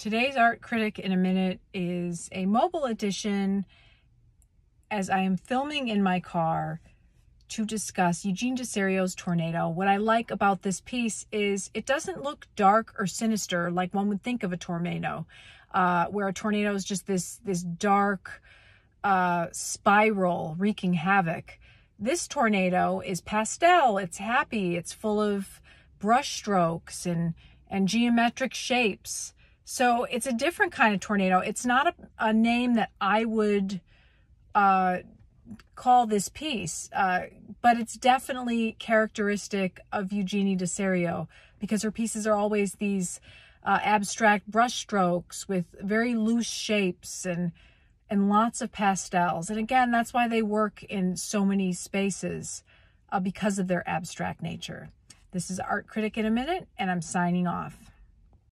Today's Art Critic in a Minute is a mobile edition as I am filming in my car to discuss Eugene Diserio's Tornado. What I like about this piece is it doesn't look dark or sinister like one would think of a tornado, uh, where a tornado is just this, this dark uh, spiral wreaking havoc. This tornado is pastel, it's happy, it's full of brush strokes and, and geometric shapes. So it's a different kind of tornado. It's not a, a name that I would uh, call this piece, uh, but it's definitely characteristic of Eugenie Diserio because her pieces are always these uh, abstract brushstrokes with very loose shapes and and lots of pastels. And again, that's why they work in so many spaces uh, because of their abstract nature. This is Art Critic in a Minute, and I'm signing off.